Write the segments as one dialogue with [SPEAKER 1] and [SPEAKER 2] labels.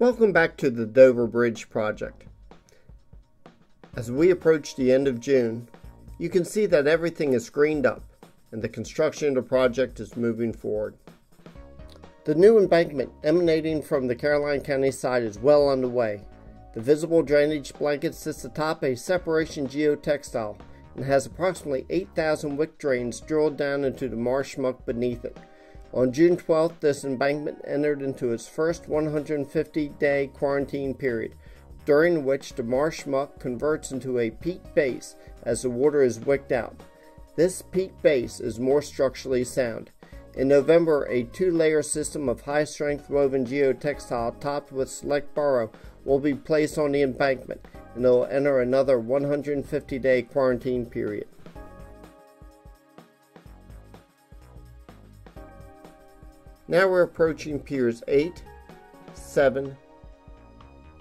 [SPEAKER 1] Welcome back to the Dover Bridge project. As we approach the end of June, you can see that everything is screened up and the construction of the project is moving forward. The new embankment emanating from the Caroline County side is well underway. The visible drainage blanket sits atop a separation geotextile and has approximately 8,000 wick drains drilled down into the marsh muck beneath it. On June 12th, this embankment entered into its first 150 day quarantine period, during which the marsh muck converts into a peat base as the water is wicked out. This peat base is more structurally sound. In November, a two layer system of high strength woven geotextile topped with select borrow will be placed on the embankment and it will enter another 150 day quarantine period. Now we're approaching piers 8, 7,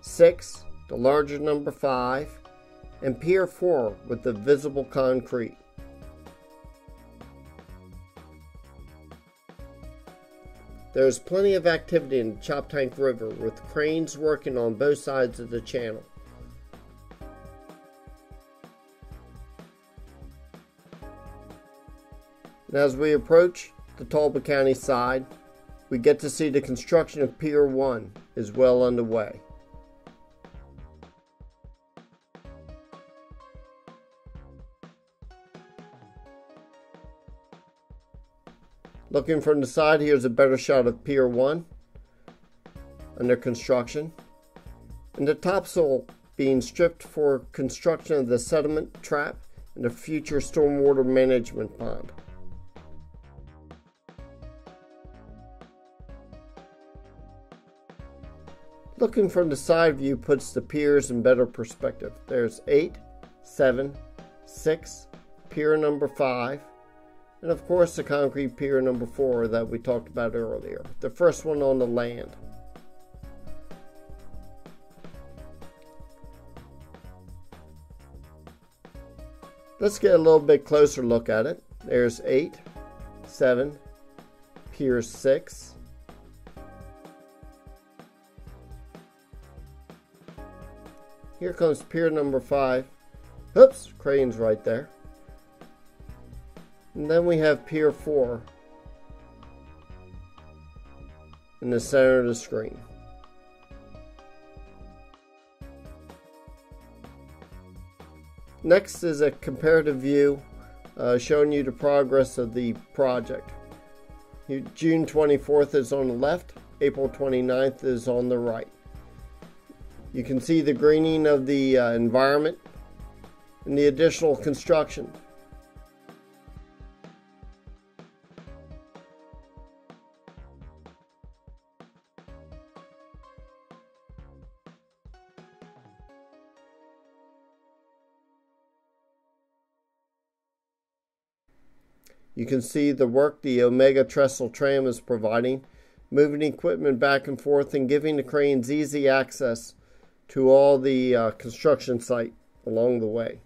[SPEAKER 1] 6, the larger number 5, and pier 4 with the visible concrete. There is plenty of activity in the Choptank River with cranes working on both sides of the channel. And as we approach the Talbot County side, we get to see the construction of Pier 1 is well underway. Looking from the side, here's a better shot of Pier 1 under construction. And the topsoil being stripped for construction of the sediment trap and the future stormwater management pond. Looking from the side view puts the piers in better perspective. There's eight, seven, six, pier number 5, and of course the concrete pier number 4 that we talked about earlier. The first one on the land. Let's get a little bit closer look at it. There's 8, 7, pier 6, Here comes pier number five. Oops, crane's right there. And then we have pier four in the center of the screen. Next is a comparative view uh, showing you the progress of the project. June 24th is on the left, April 29th is on the right. You can see the greening of the uh, environment and the additional construction. You can see the work the Omega Trestle Tram is providing, moving equipment back and forth and giving the cranes easy access to all the uh, construction site along the way.